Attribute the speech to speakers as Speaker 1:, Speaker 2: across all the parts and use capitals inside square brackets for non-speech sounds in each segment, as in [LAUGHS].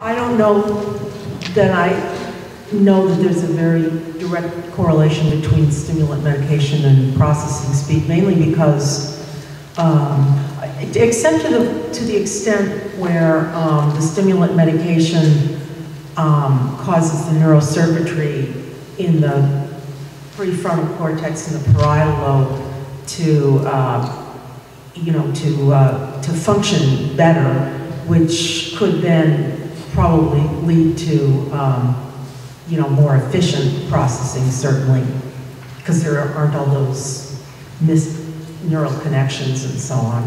Speaker 1: I don't know that I know that there's a very direct correlation between stimulant medication and processing speed, mainly because, um, except to the, to the extent where um, the stimulant medication um, causes the neurocircuitry in the prefrontal cortex and the parietal lobe to, uh, you know, to, uh, to function better, which could then probably lead to, um, you know, more efficient processing, certainly, because there aren't all those missed neural connections and so on.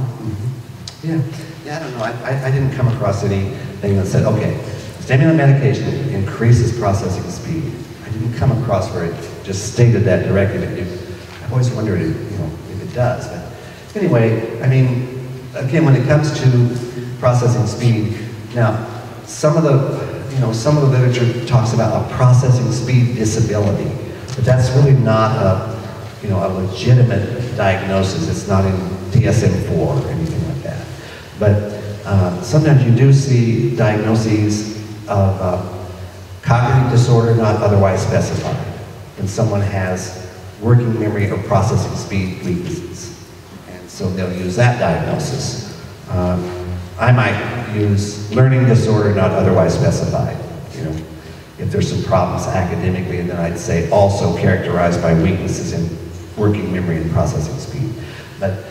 Speaker 2: Yeah, yeah, I don't know. I, I, I didn't come across anything that said, okay, stimulant medication increases processing speed. I didn't come across where it just stated that directly. I've always wondered, if, you know, if it does. But anyway, I mean, again, when it comes to processing speed, now some of the, you know, some of the literature talks about a processing speed disability, but that's really not a, you know, a legitimate diagnosis. It's not in DSM-4 or anything like that. But uh, sometimes you do see diagnoses of uh, cognitive disorder not otherwise specified, and someone has working memory or processing speed weaknesses. And so they'll use that diagnosis. Uh, I might use learning disorder not otherwise specified, you know, if there's some problems academically, and then I'd say also characterized by weaknesses in working memory and processing speed. But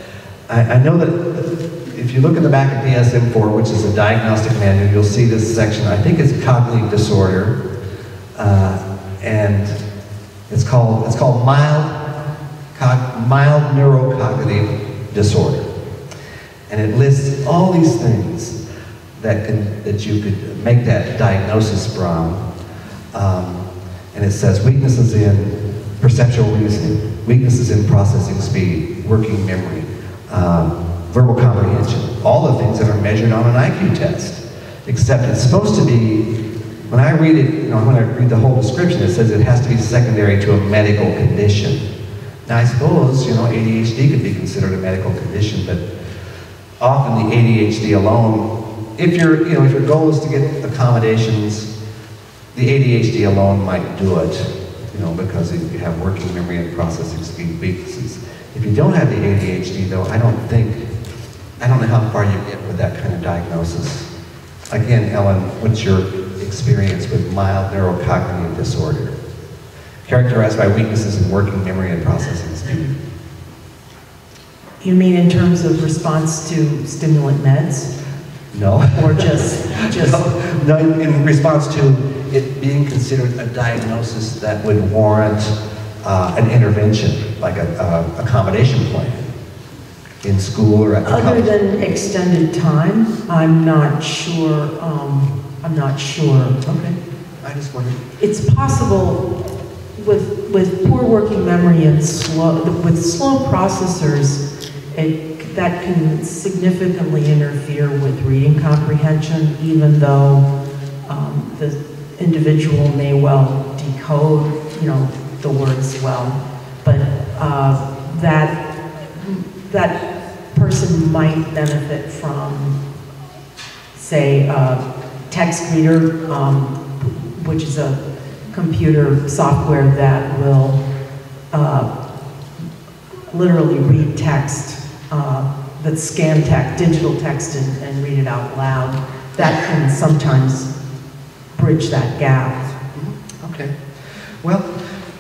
Speaker 2: I, I know that if you look at the back of DSM-4, which is a diagnostic manual, you'll see this section, I think it's cognitive disorder, uh, and it's called, it's called mild, mild neurocognitive disorder. And it lists all these things that, can, that you could make that diagnosis from. Um, and it says weaknesses in perceptual reasoning, weaknesses in processing speed, working memory, um, verbal comprehension, all the things that are measured on an IQ test. Except it's supposed to be, when I read it, you know, when I read the whole description, it says it has to be secondary to a medical condition. Now I suppose, you know, ADHD could be considered a medical condition, but often the ADHD alone, if your, you know, if your goal is to get accommodations, the ADHD alone might do it, you know, because you have working memory and processing speed weaknesses. If you don't have the ADHD though, I don't think, I don't know how far you get with that kind of diagnosis. Again, Ellen, what's your experience with mild neurocognitive disorder? Characterized by weaknesses in working memory and processing speed.
Speaker 1: You mean in terms of response to stimulant meds?
Speaker 2: No.
Speaker 1: Or just, [LAUGHS] just,
Speaker 2: No, no, in- response to it being considered a diagnosis that would warrant uh, an intervention, like a uh, accommodation plan in school or at the
Speaker 1: other than extended time, I'm not sure, um, I'm not sure.
Speaker 2: Okay, I just wondered.
Speaker 1: It's possible with, with poor working memory and slow, with slow processors, it, that can significantly interfere with reading comprehension, even though um, the individual may well decode, you know, the words well. But uh, that, that person might benefit from, say, a text reader, um, which is a computer software that will uh, literally read text, uh, that's scan text, digital text, and, and read it out loud. That can sometimes bridge that gap.
Speaker 2: Okay. Well,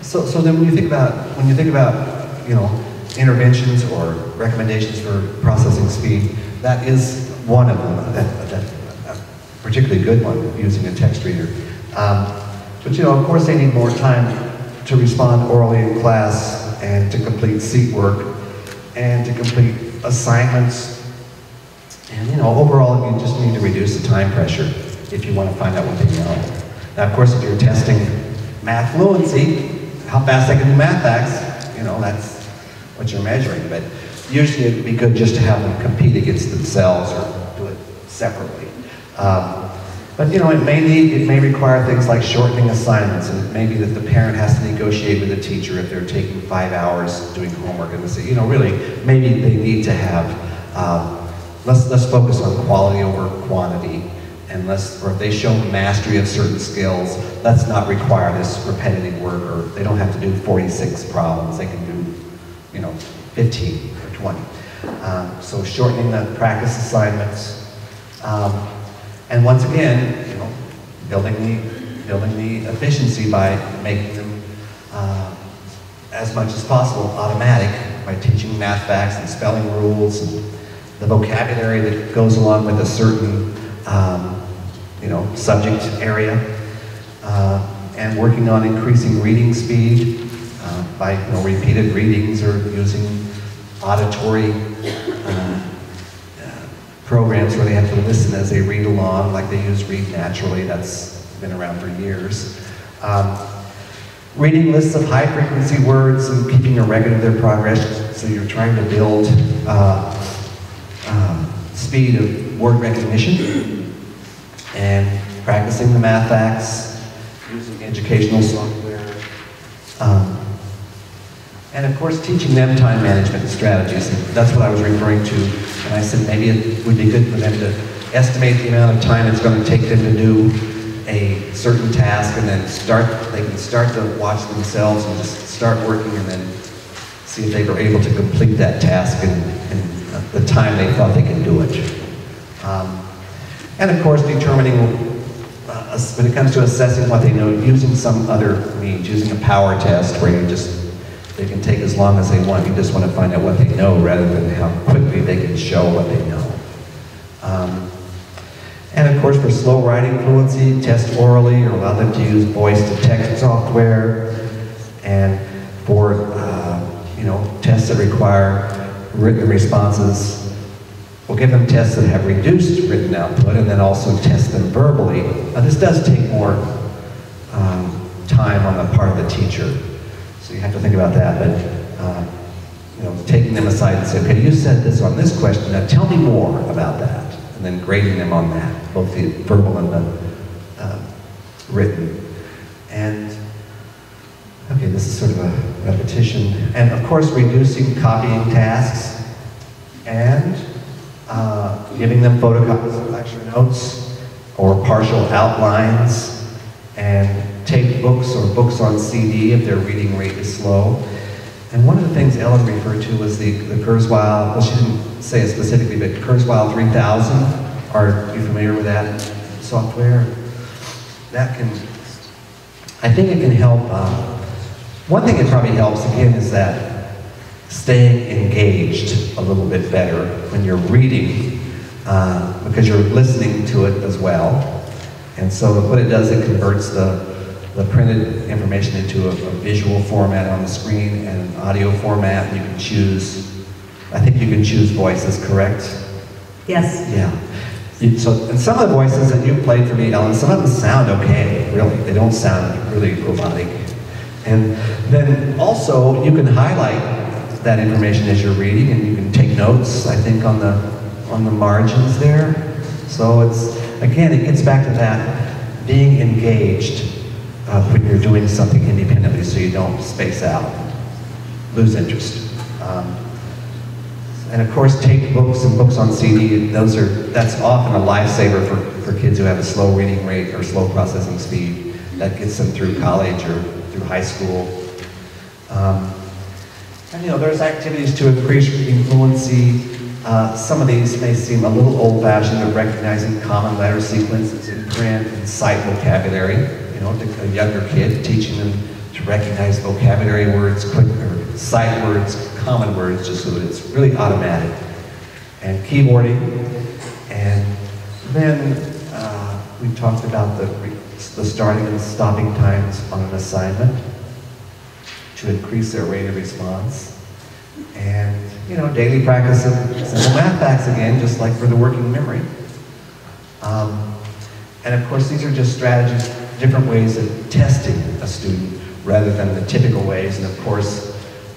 Speaker 2: so, so then when you think about, when you think about, you know, interventions or recommendations for processing speed, that is one of them, that, that, a particularly good one, using a text reader. Um, but you know, of course they need more time to respond orally in class and to complete seat work and to complete assignments. And you know, overall, you just need to reduce the time pressure if you want to find out what they know. Now, of course, if you're testing math fluency, how fast they can do math facts, you know, that's what you're measuring. But usually it'd be good just to have them compete against themselves or do it separately. Um, but you know, it may need, it may require things like shortening assignments, and it may be that the parent has to negotiate with the teacher if they're taking five hours doing homework, and say, you know, really, maybe they need to have, um, let's let's focus on quality over quantity, unless, or if they show mastery of certain skills, let's not require this repetitive work, or they don't have to do 46 problems, they can do, you know, 15 or 20. Um, so shortening the practice assignments. Um, and once again, you know, building the, building the efficiency by making them uh, as much as possible automatic by teaching math facts and spelling rules and the vocabulary that goes along with a certain um, you know, subject area, uh, and working on increasing reading speed uh, by you know, repeated readings or using auditory uh, programs where they have to listen as they read along, like they use Read Naturally, that's been around for years. Um, reading lists of high frequency words and keeping a record of their progress, so you're trying to build uh, uh, speed of word recognition and practicing the math facts, using educational software. Um, and of course, teaching them time management strategies. That's what I was referring to. And I said maybe it would be good for them to estimate the amount of time it's going to take them to do a certain task and then start, they can start to watch themselves and just start working and then see if they were able to complete that task in, in the time they thought they could do it. Um, and of course, determining, uh, when it comes to assessing what they know, using some other means, using a power test where you just they can take as long as they want. You just want to find out what they know rather than how quickly they can show what they know. Um, and of course, for slow writing fluency, test orally or allow them to use voice-to-text software. And for uh, you know tests that require written responses, we'll give them tests that have reduced written output, and then also test them verbally. Now, this does take more um, time on the part of the teacher. So you have to think about that. But uh, you know, taking them aside and say, okay, you said this on this question. Now tell me more about that, and then grading them on that, both the verbal and the uh, written. And okay, this is sort of a repetition. And of course, reducing copying tasks and uh, giving them photocopies of lecture notes or partial outlines and take books or books on CD if their reading rate is slow. And one of the things Ellen referred to was the, the Kurzweil, well she didn't say it specifically, but Kurzweil 3000, are you familiar with that software? That can, I think it can help, uh, one thing it probably helps again is that staying engaged a little bit better when you're reading, uh, because you're listening to it as well. And so what it does, it converts the, the printed information into a, a, visual format on the screen and an audio format. You can choose, I think you can choose voices, correct?
Speaker 1: Yes.
Speaker 2: Yeah. You, so, and some of the voices that you played for me, Ellen, some of them sound okay, really. They don't sound really robotic. And then also, you can highlight that information as you're reading, and you can take notes, I think, on the, on the margins there. So it's, again, it gets back to that being engaged uh, when you're doing something independently so you don't space out, lose interest. Um, and of course, take books and books on CD. Those are that's often a lifesaver for, for kids who have a slow reading rate or slow processing speed. That gets them through college or through high school. Um, and you know, there's activities to increase reading fluency. Uh, some of these may seem a little old-fashioned of recognizing common letter sequences in print and sight vocabulary. You know, a younger kid, teaching them to recognize vocabulary words quick, or sight words, common words, just so that it's really automatic. And keyboarding. And then uh, we talked about the, the starting and stopping times on an assignment to increase their rate of response. And, you know, daily practice of simple math facts again, just like for the working memory. Um, and of course, these are just strategies, different ways of testing a student rather than the typical ways. And of course,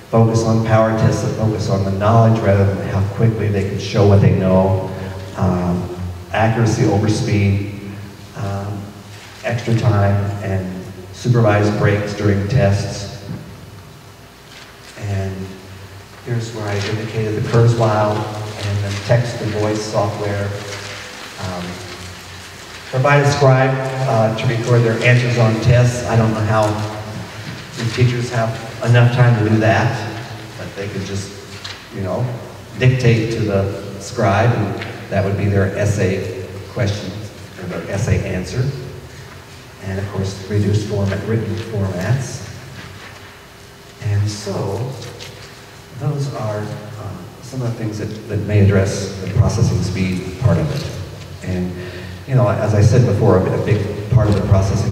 Speaker 2: focus on power tests that focus on the knowledge rather than how quickly they can show what they know. Um, accuracy over speed, um, extra time, and supervised breaks during tests. And here's where I indicated the Kurzweil and the text-to-voice software. Um, Provide a scribe uh, to record their answers on tests. I don't know how the teachers have enough time to do that, but they could just, you know, dictate to the scribe, and that would be their essay questions, or their essay answer. And of course, reduced format, written formats. And so, those are uh, some of the things that, that may address the processing speed part of it. And, you know, as I said before, a big part of the processing